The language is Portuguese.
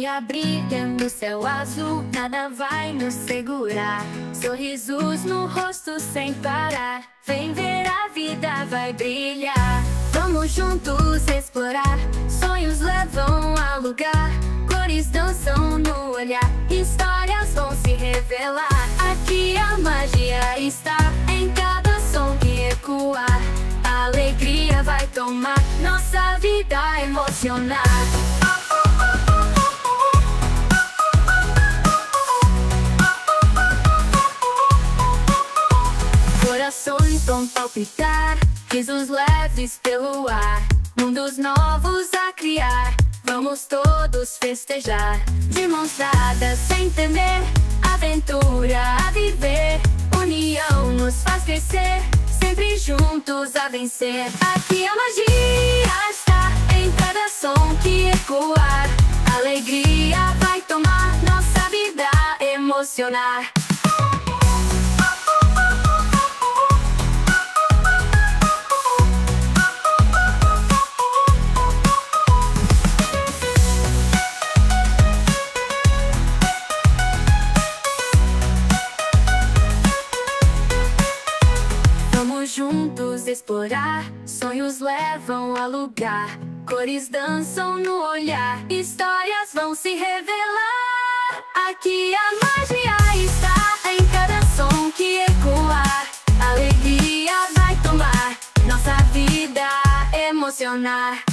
dia no céu azul, nada vai nos segurar. Sorrisos no rosto sem parar. Vem ver a vida vai brilhar. Vamos juntos explorar. Sonhos levam a lugar. Cores dançam no olhar. Histórias vão se revelar. Aqui a magia está em cada som que ecoar. A alegria vai tomar nossa vida emocionar. Corações vão palpitar, risos leves pelo ar, mundos novos a criar. Vamos todos festejar, de mãos dadas sem temer, aventura a viver. União nos faz crescer, sempre juntos a vencer. Aqui a magia está em cada som que ecoar. Alegria vai tomar nossa vida emocionar. Vamos juntos explorar, sonhos levam a lugar, cores dançam no olhar, histórias vão se revelar. Aqui a magia está em cada som que ecoar, alegria vai tomar. Nossa vida emocionar.